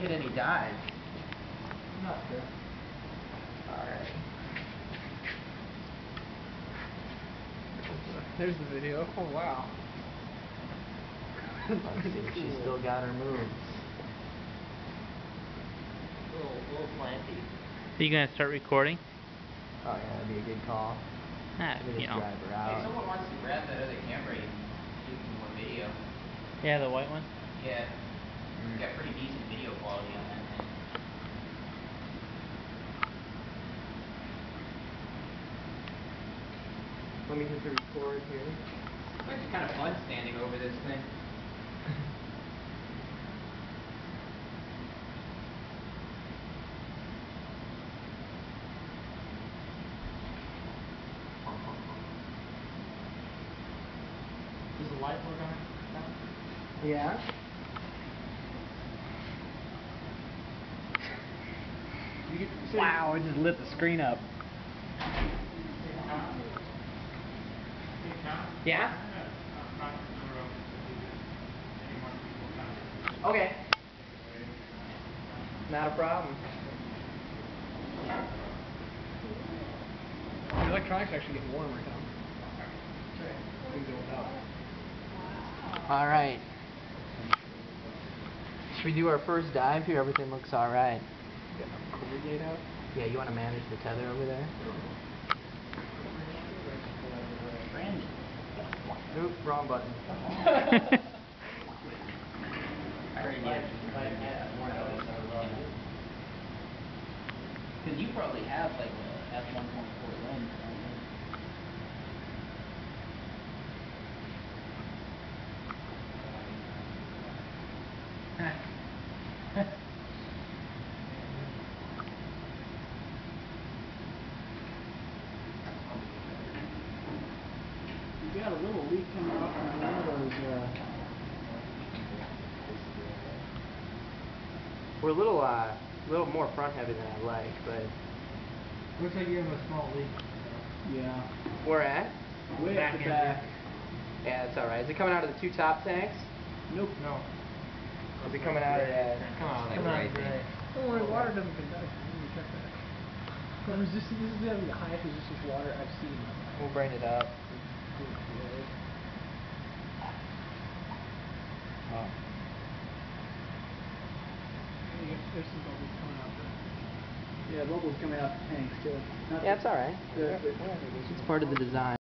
hit any dives. Not sure. Alright. There's the video. Oh wow. Let's see if she's still got her moves. A little, little slanty. Are you gonna start recording? Oh yeah, that'd be a good call. Ah, Let you just know. drive her Hey, out. someone wants to grab that other camera and do some more video. Yeah, the white one. Yeah. Got pretty decent video quality on that thing. Let me hit the record here. It's actually kind of fun standing over this thing. Does the light work on it? Yeah? You get, so Wow, it just lit the screen up. Yeah? Okay. Not a problem. The electronics actually getting warmer, without. Alright. Should we do our first dive here? Everything looks alright. Got a quarter gate out. Yeah, you wanna manage the tether over there? Brandon. Nope, wrong button. I heard you had one of those. Cause you probably have like a f one point four lens, don't you? You got a little leak coming off from one of those, uh, We're a little, uh, little more front heavy than I like, but Looks like you have a small leak. Yeah. we're at. Way Back at the end, back. Yeah, it's alright. Is it coming out of the two top tanks? Nope. No. Is it coming out of that? Come on, Come like on, right Gray. Don't worry, water doesn't conduct. You can check that. The resistance, this is having the highest resistance water I've seen. in my life. We'll bring it up. Oh. Yeah, There's some bubbles coming out. the- Yeah, bubbles coming out the tanks too. Not Yeah, the- it's alright. the- the- It's part of the design.